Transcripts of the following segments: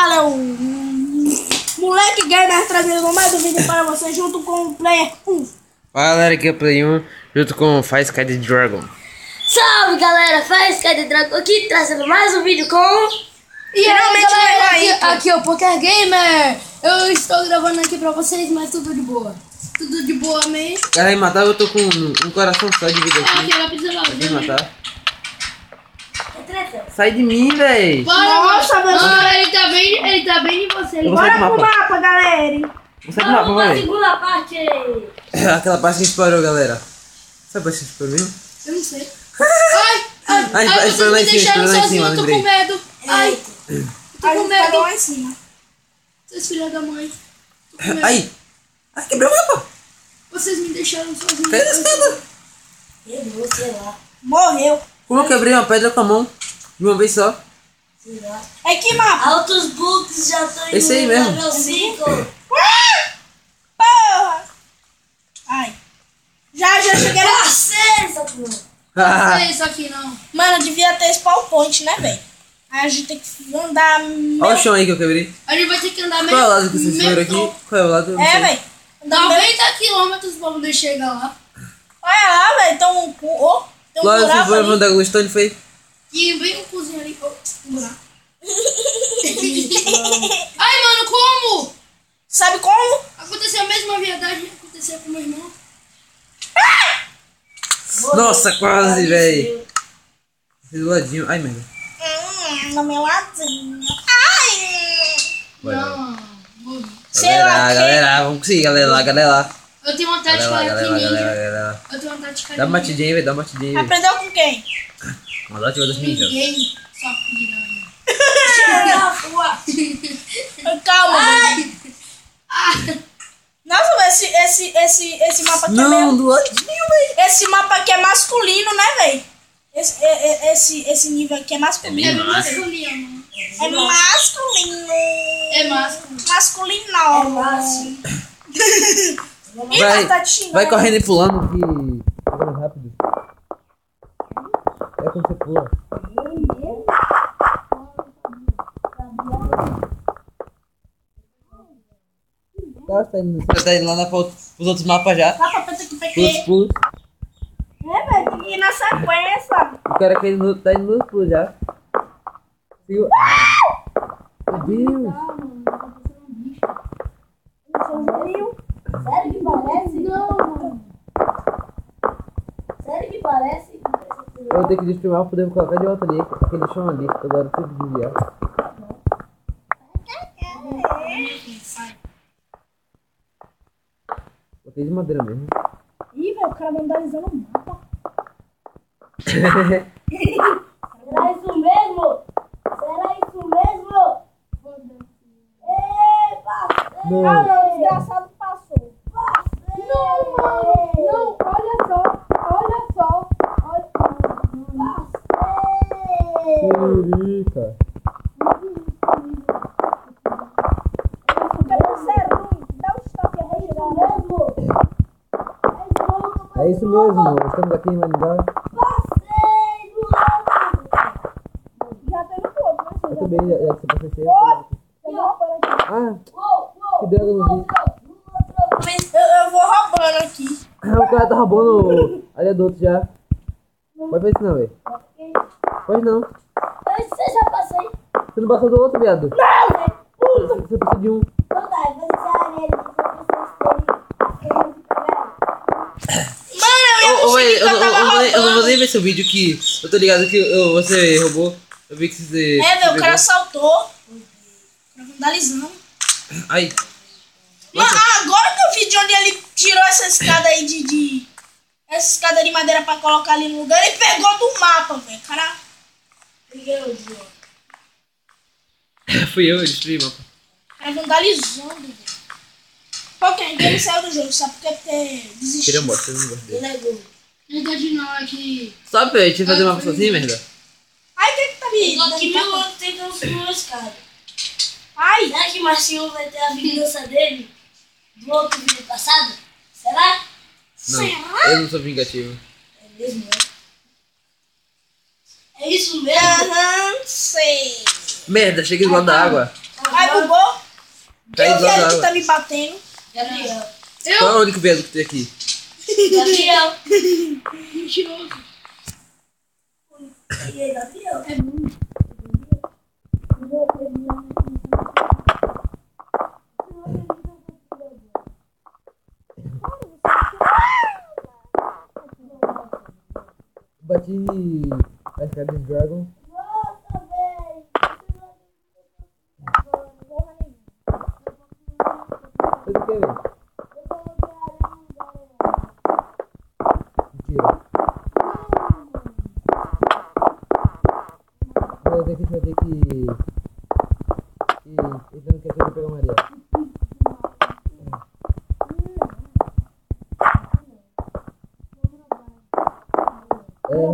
Valeu! Moleque Gamer trazendo mais um vídeo para você junto com o Player 1. Fala galera, aqui é o Play 1 junto com Faz Sky the Dragon. Salve galera, faz Sky the Dragon aqui trazendo mais um vídeo com. E realmente galera, aqui, aí. aqui é o Poker Gamer. Eu estou gravando aqui pra vocês, mas tudo de boa. Tudo de boa mesmo. Cara, me matar, eu tô com um, um coração só de vida Aqui aqui. ela precisa lá. Quer me matar? É? Sai de mim, véi! Nossa, mano. meu Ah, ele tá bem, ele tá bem de você. Eu vou sair do Bora pro mapa. mapa, galera! Vou sair do mapa, Vamos pra vai. segunda parte. Aquela parte que a gente parou, galera. Sabe a parte que a gente parou mesmo? Eu não sei. Ai, ai, Ai, ai, vai, vocês vai lá me em cima, deixaram vai lá em sozinho, cima, eu tô lembrei. com medo. Ai, tô A com gente medo. lá em cima. Vocês filhos da mãe. Tô com medo. Ai! Ai, quebrou o mapa! Vocês me deixaram sozinho. Caiu na escada! Eu não sei lá. Morreu. Como eu quebrei uma pedra com a mão? De uma vez só. É que mapa? Altos bugs já estão indo Esse aí mesmo. level 5. Porra! Ai. Já, já cheguei lá. Parceiro, Saturno. Não é isso aqui, não. Mano, devia ter spawn point, né, velho? Aí a gente tem que andar. Olha o chão aí que eu quebrei. A gente vai ter que andar meio... Qual é o lado que vocês meio foram aqui? Qual é o lado? Eu não É, sei. velho. Andar meio- 90 quilômetros pra poder chegar lá. Olha lá, velho. Tem um. cu- Oh, tem um Lá vocês buraco foram ali. mandar Glowstone, foi? E vem um cozinho ali. Oh, um buraco. Ai, mano, como? Sabe como? Aconteceu a mesma verdade que aconteceu com meu irmão. Nossa, quase. Esse do ladinho. Ai, merda. Hum, no meu ladinho. Ai! Vai. Não, morri. Sei lá, Galera, que- galera, vamos conseguir, galera lá, galera lá. Eu tenho uma tática Galera lá, aqui galera ninja. galera galera. Eu tenho uma tática Dá uma batidinha aí, velho, dá uma batidinha aí. velho. Aprendeu com quem? Uma dádiva das ninjas. Ninguém só piranha. Calma. Nossa, mas esse, esse, esse, esse mapa aqui é Não, meio... do ladinho, velho. Esse mapa aqui é masculino, né, velho? Esse, é- é- esse, esse nível aqui é É masculino. masculino. É masculino. É masculino. Masculino. É. Ih, Vai, mas tá vai correndo e pulando que. Tá, tá indo, você tá indo lá na foto, os outros mapas já. Os outros peguei. pulos. É, velho, tem que ir na sequência. O cara que indo no- tá indo nos pulos já. Seguiu. Meu Deus. Sério que parece? Não. Sério que parece? Eu vou ter que desfilmar pra poder colocar de volta ali, aquele chão ali, que agora eu tenho de madeira mesmo. Ih, velho, o cara vandalizando o mapa. Será isso mesmo? Será isso mesmo? Epa! Não. Ah, não, o desgraçado passou. Não, mano! Não, olha só! Olha só! Olha Curica. Mesmo, estamos aqui em Maringá. Já teve todo, né? Eu também, já, já que você. Eu vou roubando aqui. Ah, que droga, eu não vi. Eu, eu vou roubando aqui. O cara tá roubando a área do outro já. Pode fazer isso não, velho. Pode não. Você já passou Você não passou do outro, viado. Você, você precisa de um. Não dá, eu vou deixar a areia aqui pra vocês terem. Eu eu, eu eu, não vou ver seu vídeo que eu tô ligado que eu- você roubou. Eu vi que você. É, velho, o cara saltou. O cara vandalizando. Ai, Mano, agora que eu vi de onde ele tirou essa escada aí de, de. Essa escada de madeira pra colocar ali no lugar, ele pegou do mapa, velho. Cara, fui eu, eu destruí o mapa. cara vandalizando, velho. Ok, então ele saiu do jogo, sabe por que ter desistiu? Queria mostrar, eu não gosto dele. Lego. Verdade não, é que... Sabe, tinha que fazer mapa sozinho, merda? Ai, quem que tá me. Só que meu outro tem que os caras. Ai, Será que Marcinho vai ter a vingança dele do outro vídeo passado? Será? Não, será? eu não sou vingativo. É mesmo, né? É isso mesmo? Aham, sei. Merda, cheguei do lado da água. Ah, Tá Quem é o viado que tá me batendo? Gabriel. Qual é o único viado que tem aqui? Gabriel. Mentiroso. E aí, Gabriel? É muito. Bati de Dragon.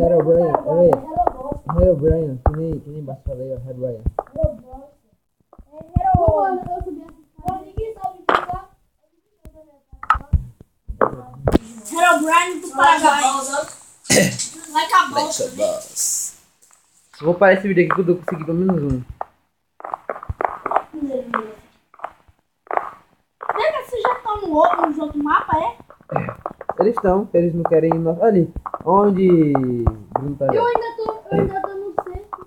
É, Herobrine, é, velho. Herobrine, que nem, que nem embaixo falei, ó, Herobrine. Pô, mano, eu subi essa Herobrine do Vai acabar Paraguai. outros. Vai acabar o também. Eu vou parar esse vídeo aqui quando eu conseguir pelo menos um. Lembra que você já tá no outro, nos outros mapas, é? Eles estão, eles não querem ir no... Ali, onde... Bruno tá Eu ainda tô, eu ainda tô no sexto.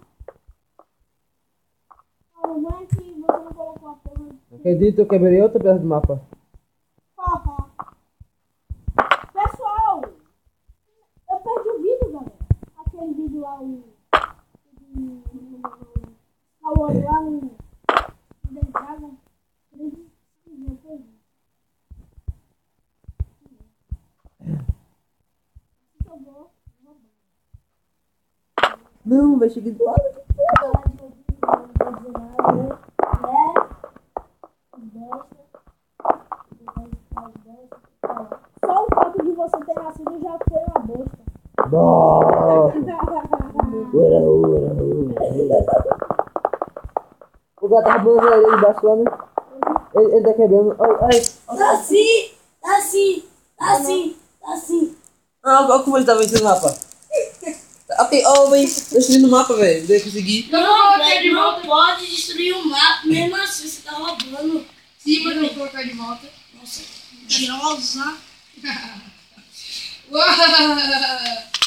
O ruim é que você não colocou a porra. Acredito, eu quebrei outra peça do mapa. Pessoal, eu perdi o vídeo, galera. Aquele vídeo lá, o- o- o- lá no. no The Dragon. Eu perdi. Eu vou. Não, vai chegar do lado. Só o fato de você ter nascido já foi uma bosta. Nossa. Ura, ura, ura. O gato tá pulando ali embaixo lá, né? Ele, ele tá quebrando. Ai, ai. Tá assim, tá assim, tá assim, tá assim. Ah, olha como ele entrando no mapa. Ok, oh, vem. Tô destruindo o mapa, velho. Não consegui. Não, Fred, não pode destruir o mapa. Mesmo assim, você tá roubando. Sim, mas eu vou colocar de volta. Nossa, Mentirosa. Uau!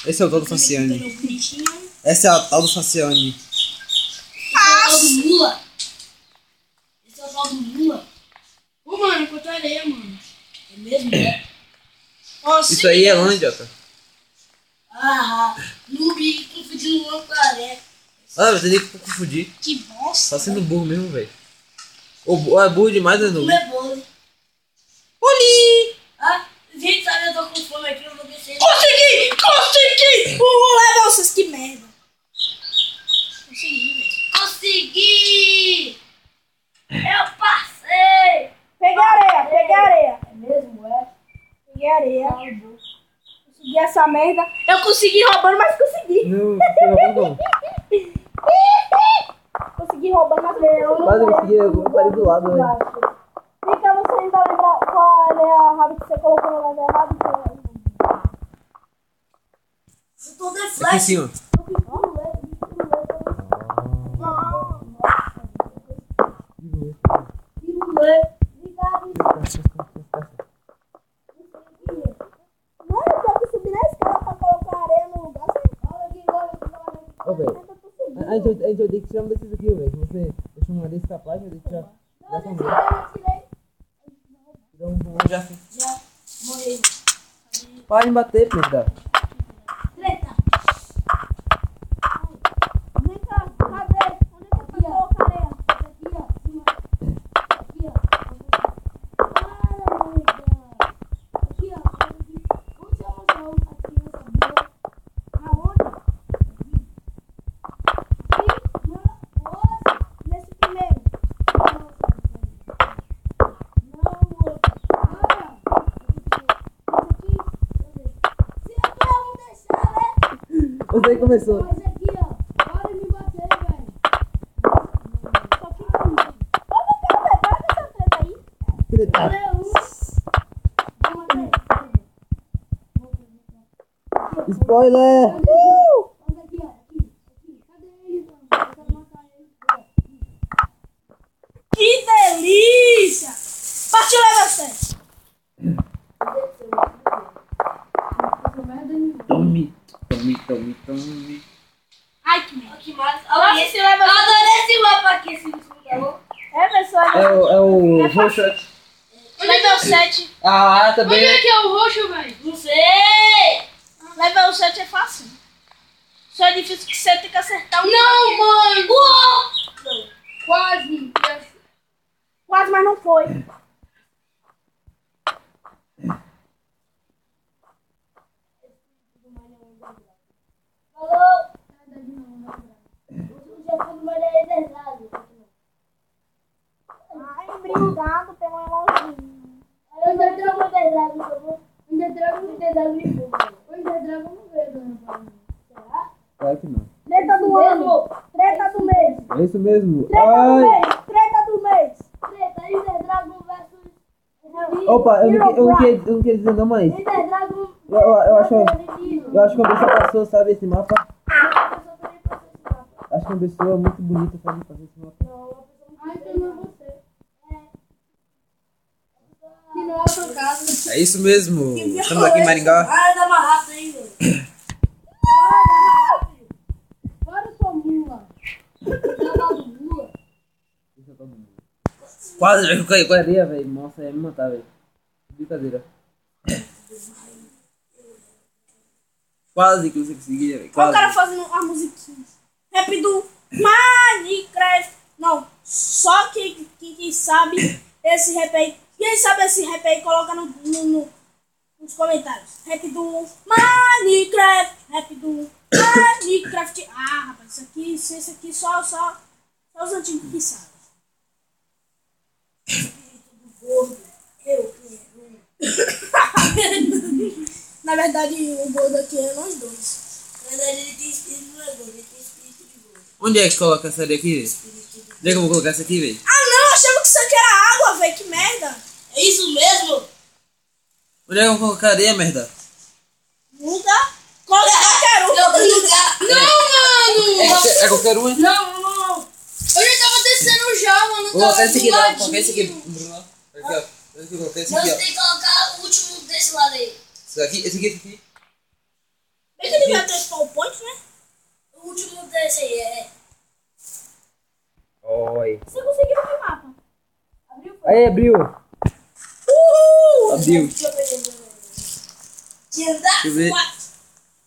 Esse é o tal do Faciane. Essa é a tal do Faciane. esse é o tal do mula. Esse é o tal do mula. Ô, mano, quanto areia, mano. É mesmo, né? Nossa, Isso aí é lã, idiota. Ah, noob confundindo uma careca. Ah, você tem que confundir. Que bosta. Tá sendo burro mesmo, velho. Ou é burro demais, né, Não noob? é bolo. Oli! Ah, gente, sabe, eu tô com fome aqui, eu vou descer. Consegui! Consegui! Um level 6, que merda. Consegui, velho. Consegui! Eu passei! Peguei areia, peguei areia. É mesmo, é? Peguei areia. Essa merda. Eu consegui roubando, mas consegui. Não, como? Consegui roubando, mas consegui. Quase consegui, eu parei do lado, velho. Fica você ainda lembrar qual é a rabo que você colocou no lugar errado. Eu tô de Aqui em flash. cima. Gente, a gente vai ter que tirar um desses aqui, velho. Se você deixar uma desse capaz, vai ter que tirar. Já tá bom. Tira um um já. Já morreu. Para de bater, pedra. Você que começou. Mas aqui, ó. Para de me bater, velho. Só um. Ô, vem cá, velho. Para com essa treta aí. Treta. Olha. Spoiler! Olha aqui, ó. Aqui. Aqui. Cadê ele, mano? Eu quero matar ele. Que delícia! Partiu level 7. Tome, tome. Ai, que merda. Que massa. Nossa, esse level Eu adorei esse mapa aqui, esse computador. É, pessoal. É o, é o roxo. Level 7. Ah, Onde também. é que é o roxo, velho? Não sei. Level 7 é fácil. Só é difícil que você tem que acertar um. Não, mãe! Uou! Quase. Quase, mas não foi. Falou. O chefe do Maria é verdade. Ai, obrigado pelo elogio. Eu ainda uma verdade, por favor. Ainda trago Me dê dado em fogo. ainda trago. Será? Claro que não. Treta do ano. Treta do mês. É isso mesmo. Treta do mês. Treta do mês. Treta, Ender Dragon versus... Opa, eu não, eu não queria, eu não queria dizer não, mas Eu- eu- eu acho- eu acho que uma pessoa passou, sabe, esse mapa. Acho que uma pessoa muito bonita sabe fazer esse mapa. Não, uma pessoa muito Ai, então não é você. Se não é caso. É isso mesmo. Estamos aqui em Maringá. Ah, dá mais rápido aí, velho. Para sua mula. Dá mais mula. Quase eu caí com a areia, velho. Nossa, ia me matar, velho. Brincadeira. Quase que você conseguia, velho. Olha o cara fazendo a musiquinha. Rap do Minecraft. Não, só que quem, quem sabe esse rap aí. Quem sabe esse rap aí, coloca no, no- no- nos comentários. Rap do Minecraft. Rap do Minecraft. Ah, rapaz, isso aqui, isso, isso aqui só, só, só os antigos que sabem. Eu Na verdade, o gordo aqui é nós dois. Na verdade, ele tem espírito não é gordo, ele tem espírito de gordo. Onde é que coloca essa areia aqui, velho? Onde é que eu vou colocar essa aqui, velho? Ah, não, achava que isso aqui era água, velho. Que merda. É isso mesmo? Onde é que eu vou colocar areia, merda? Muda. Coloca qualquer um. Lugar. Não, É, mano! é qualquer um, hein? Não, não, não. Eu já tava descendo já, mano. Vou colocar esse aqui, não. Colocar esse aqui, Bruno. Aqui, ó. Vou colocar esse Não, aqui, você ó. tem que colocar o último desse lado aí. Esse aqui, esse aqui, esse aqui. Bem que ele vai ter esse PowerPoint, né? O último desse aí é. Oi. Você conseguiu ver o mapa. Abriu? Aí, abriu. Uhul! Abriu. Deixa eu ver. Deixa eu.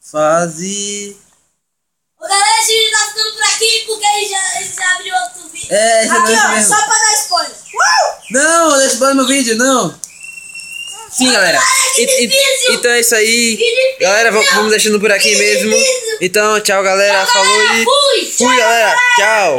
Fase... Ô galera, esse vídeo tá ficando por aqui porque ele já, ele já abriu outro vídeo. É, esse Aqui, é ó, mesmo. só pra dar spoiler. Uh! Não, deixa eu no vídeo, não. Sim, galera. E- e- então é isso aí. Galera, vamos deixando por aqui mesmo. Então, tchau, galera. Falou e. Fui! Galera. Tchau.